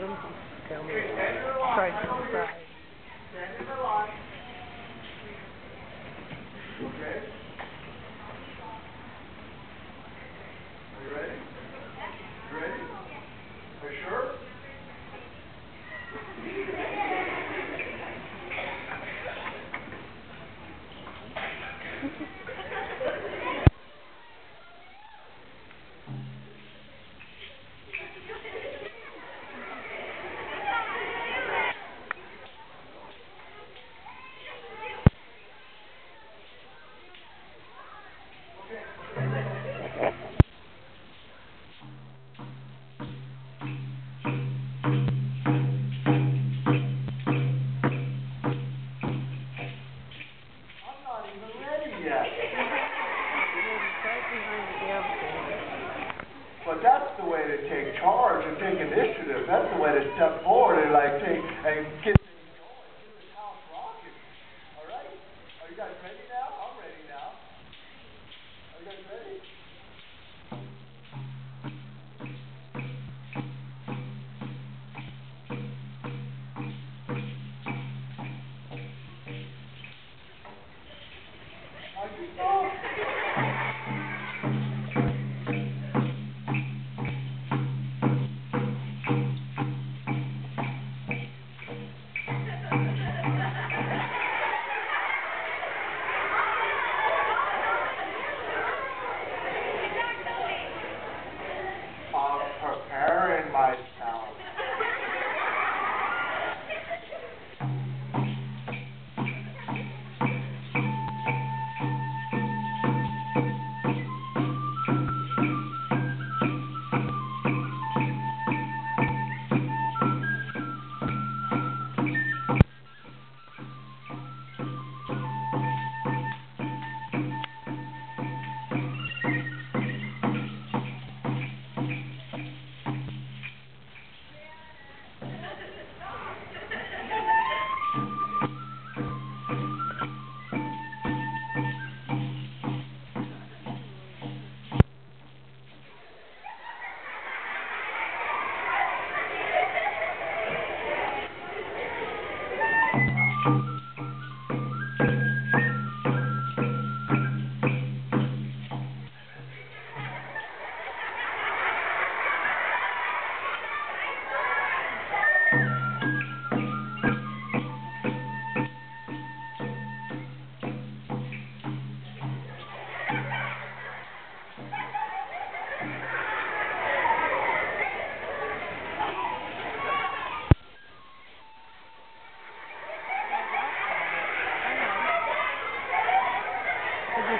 him, he's me, trying to. Okay. Are you ready? You? Are you sure? I'm take initiative. That's the way to step forward and like take and get I just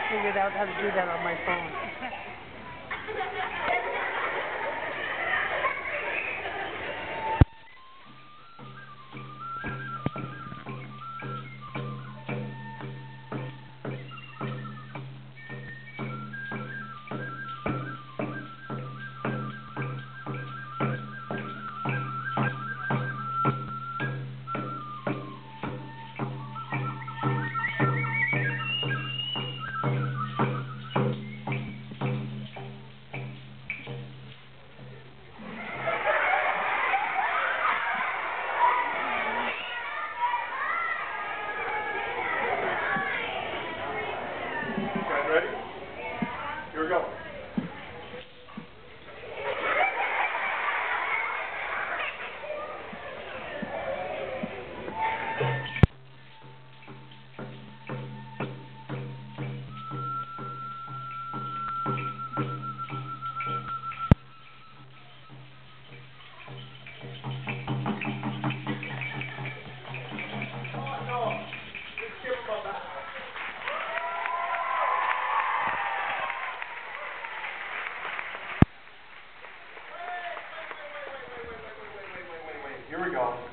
figured out how to do that on my phone. Here we go. Go.